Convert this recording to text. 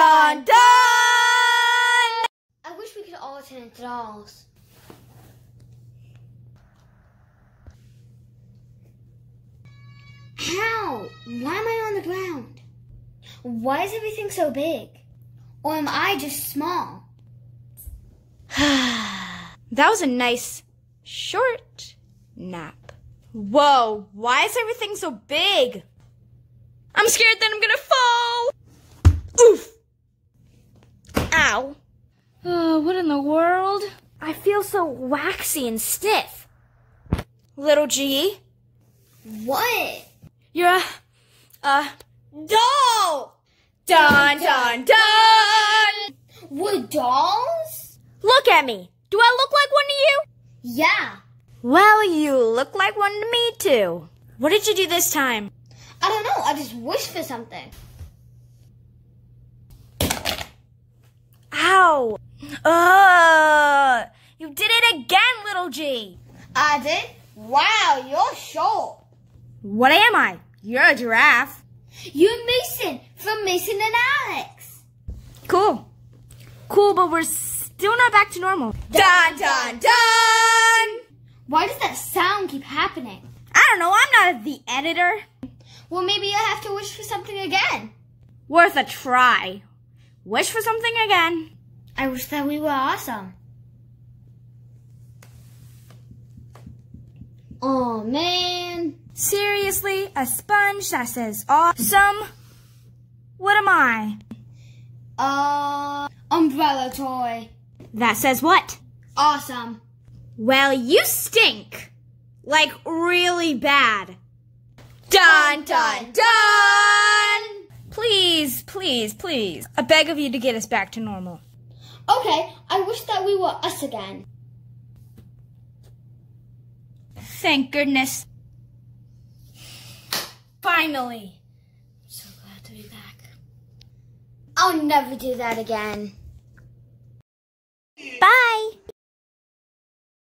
dun, dun! I wish we could all turn into dolls. How? Why am I on the ground? Why is everything so big? Or am I just small? that was a nice, short nap. Whoa, why is everything so big? I'm scared that I'm gonna fall! Oof! Ow. Oh, uh, what in the world? I feel so waxy and stiff. Little G, What? you're a, a doll! Dun, dun, dun! We're dolls? Look at me. Do I look like one to you? Yeah. Well, you look like one to me too. What did you do this time? I don't know. I just wished for something. Ow! Ugh! You did it again, little G! I did? Wow, you're short. What am I? You're a giraffe. You're Mason from Mason and Alex. Cool. Cool, but we're still not back to normal. Dun dun dun! Why does that sound keep happening? I don't know, I'm not the editor. Well, maybe I have to wish for something again. Worth a try. Wish for something again. I wish that we were awesome. Oh man. Seriously, a sponge that says awesome? What am I? Uh, umbrella toy. That says what? Awesome. Well, you stink. Like really bad. Dun dun dun! Please, please, please. I beg of you to get us back to normal. Okay, I wish that we were us again. Thank goodness. Finally. I'm so glad to be back. I'll never do that again. Bye.